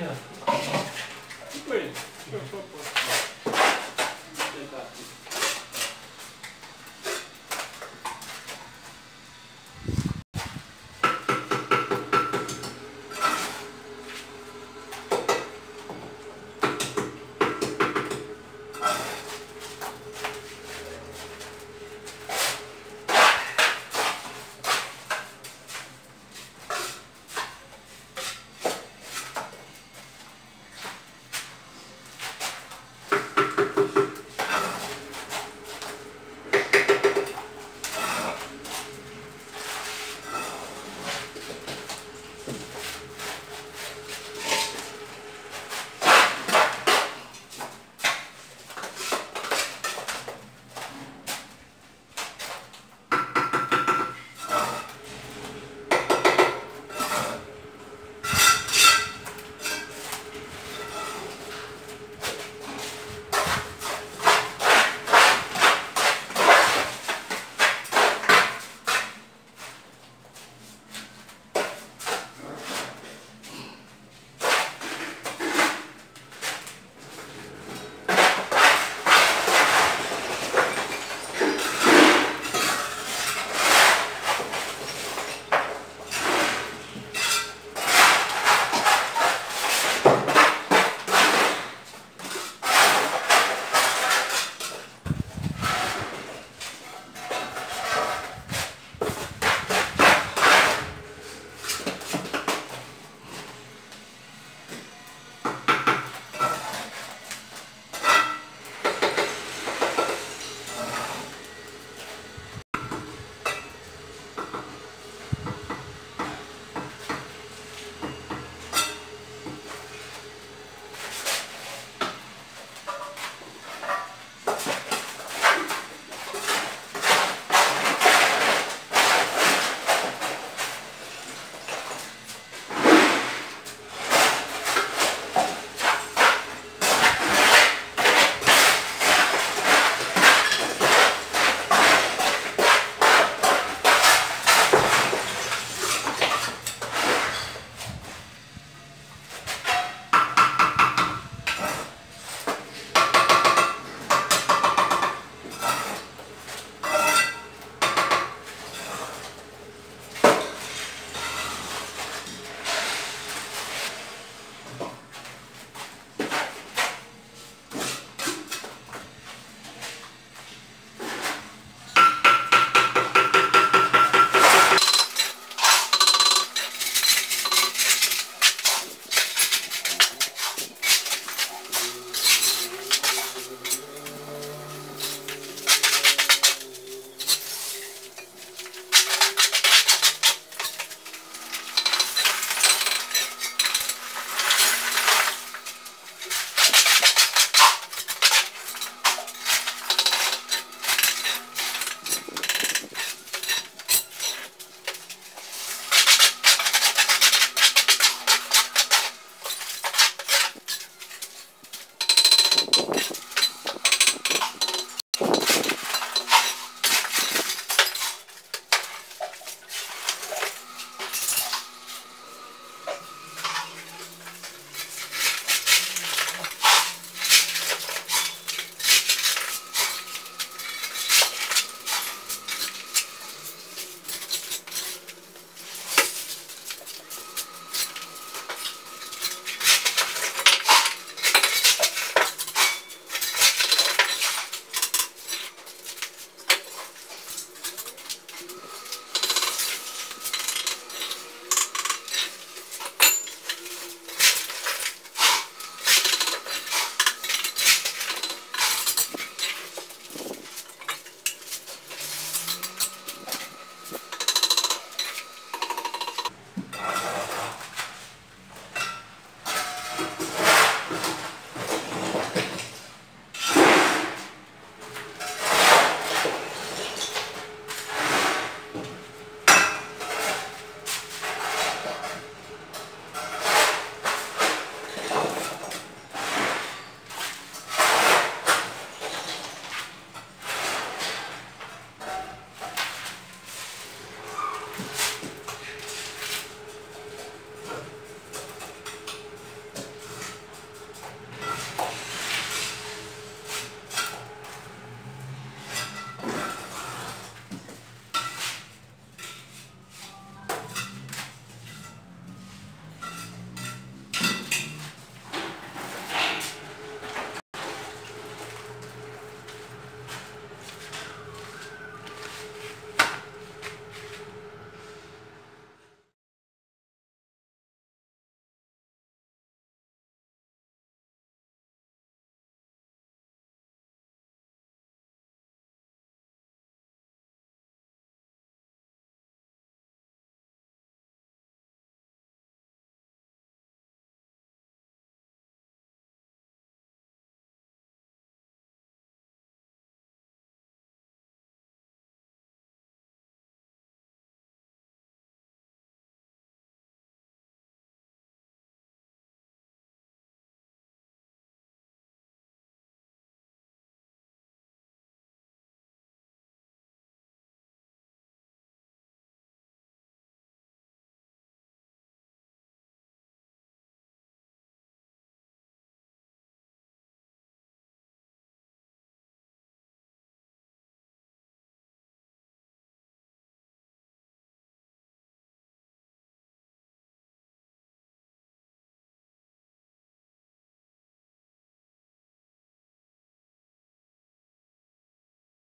Yeah. Wait.